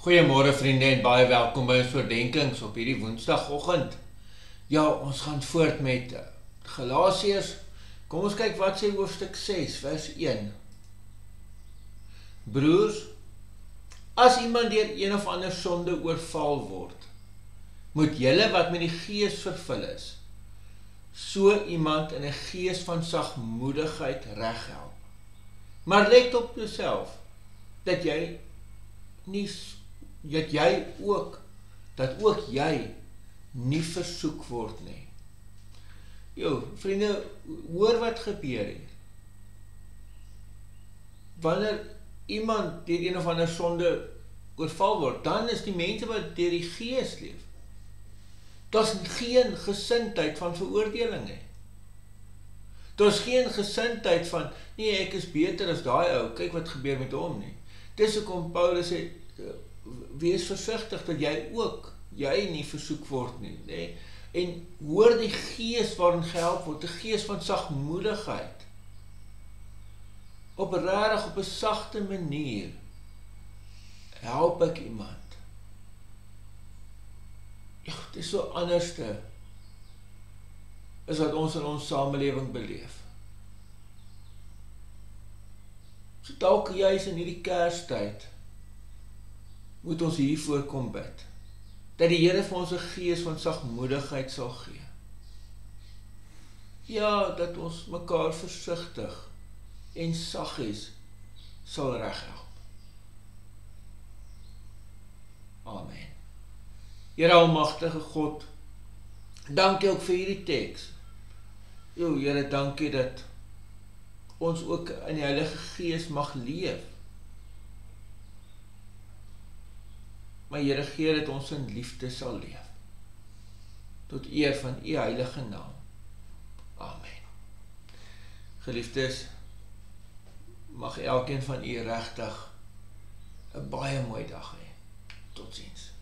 Goeiemôre vriende en baie welkom by ons oordeenkings op hierdie Woensdagoggend. Ja, ons gaan voort met eh, Galasiërs. Kom ons kyk wat sê hoofstuk 6 vers 1. Broers, as iemand deur een of ander sonde oorval word, moet julle wat met die Gees vervul is, so iemand in 'n gees van sagmoedigheid reghelp. Maar let op jouself dat jy nie dat jy ook dat ook jy nie versoek word nie. Jo, vriende, hoor wat gebeur hier. Wanneer iemand deur een of ander sonde oorval word, dan is die mense wat deur die Gees leef. Daar's geen gesindheid van veroordeling nie. Daar's geen gesindheid van nee, ek is beter as daai ou. Kyk wat gebeur met hom nie. Dis hoekom Paulus sê wees versigtig dat jy ook jy nie versoek word nie, nê? En hoor die gees waarin gehelp word, 'n gees van sagmoedigheid. Op regtig op 'n sagte manier help ek iemand. Ja, dit is so anderste is wat ons in ons samelewing beleef. So dalk juis in hierdie Kerstyd moet ons hier voorkom bid dat die Here vir ons 'n gees van sagmoedigheid sal gee. Ja, dat ons mekaar versigtig en saggies sal reghelp. Amen. Here almagtige God, dankie ook vir hierdie teks. Jo, Here, dankie dat ons ook in die Heilige Gees mag leef. Maar Here gee dat ons in liefde sal leef. Tot eer van U heilige naam. Amen. Geliefdes, mag elkeen van u regtig 'n baie mooi dag hê. Totsiens.